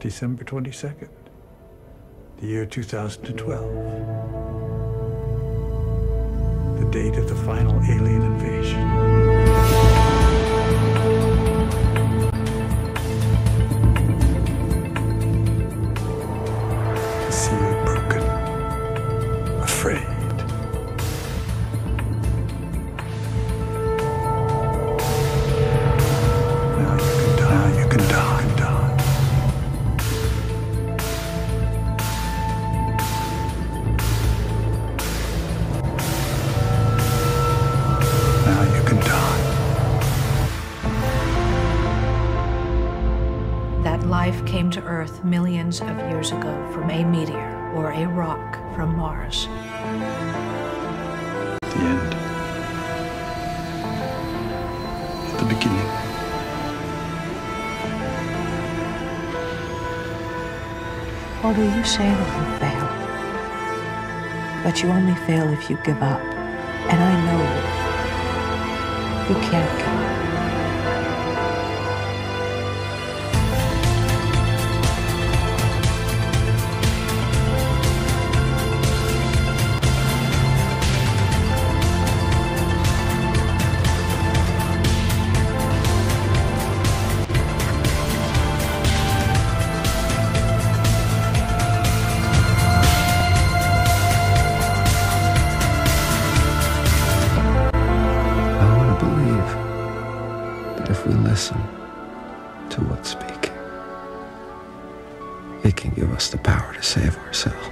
December 22nd, the year 2012. The date of the final alien invasion. You broken, afraid. Life came to Earth millions of years ago from a meteor or a rock from Mars. The end. The beginning. Although you say that you fail, but you only fail if you give up. And I know you. You can't we listen to what's speaking, it can give us the power to save ourselves.